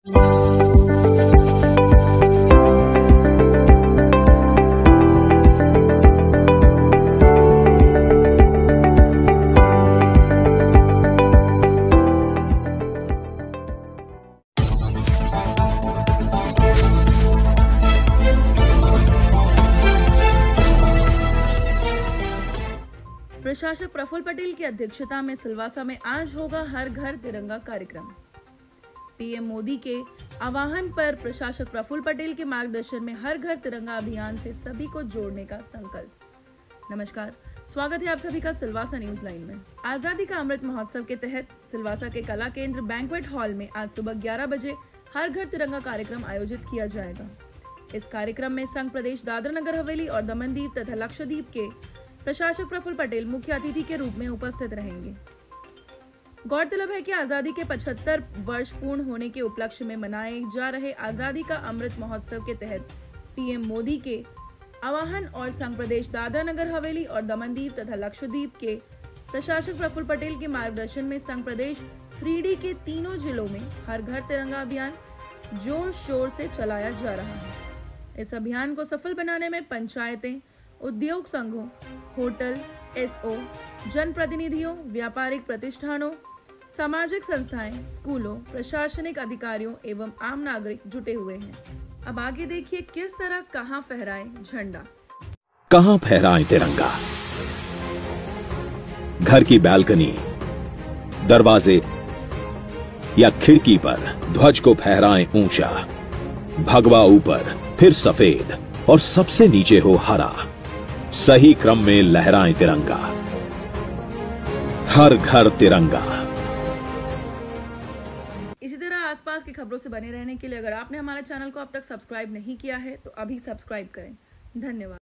प्रशासक प्रफुल्ल पटेल की अध्यक्षता में सिलवासा में आज होगा हर घर तिरंगा कार्यक्रम। पीएम मोदी के आह्वान पर प्रशासक प्रफुल्ल पटेल के मार्गदर्शन में हर घर तिरंगा अभियान से सभी को जोड़ने का संकल्प। नमस्कार, स्वागत है आप सभी का सिलवासा न्यूज़ लाइन में। आज़ादी का अमृत महोत्सव के तहत सिलवासा के कला केंद्र बैंकवेट हॉल में आज सुबह 11 बजे हर घर तिरंगा कार्यक्रम आयोजित किया जाएगा। इस कार्यक्रम में संघ प्रदेश दादरा नगर हवेली और दमनदीप तथा लक्षद्वीप के प्रशासक प्रफुल्ल पटेल मुख्य अतिथि के रूप में उपस्थित रहेंगे। गौरतलब है कि आज़ादी के 75 वर्ष पूर्ण होने के उपलक्ष्य में मनाए जा रहे आज़ादी का अमृत महोत्सव के तहत पीएम मोदी के आवाहन और संघ प्रदेश दादरा नगर हवेली और दमनदीप तथा लक्षद्वीप के प्रशासक प्रफुल्ल पटेल के मार्गदर्शन में संघ प्रदेश थ्री के तीनों जिलों में हर घर तिरंगा अभियान ज़ोर शोर से चलाया जा रहा है। इस अभियान को सफल बनाने में पंचायतें, उद्योग संघों होटल एसओ जनप्रतिनिधियों, व्यापारिक प्रतिष्ठानों, सामाजिक संस्थाएँ, स्कूलों, प्रशासनिक अधिकारियों एवं आम नागरिक जुटे हुए हैं। अब आगे देखिए किस तरह कहाँ फहराए झंडा। कहाँ फहराए तिरंगा। घर की बालकनी, दरवाजे या खिड़की पर ध्वज को फहराएँ ऊँचा। भगवा ऊपर, फिर सफ़ेद और सबसे नीचे हो हरा। सही क्रम में लहराएँ तिरंगा। हर घर तिरंगा। इसी तरह आसपास की खबरों से बने रहने के लिए अगर आपने हमारे चैनल को अब तक सब्सक्राइब नहीं किया है तो अभी सब्सक्राइब करें। धन्यवाद।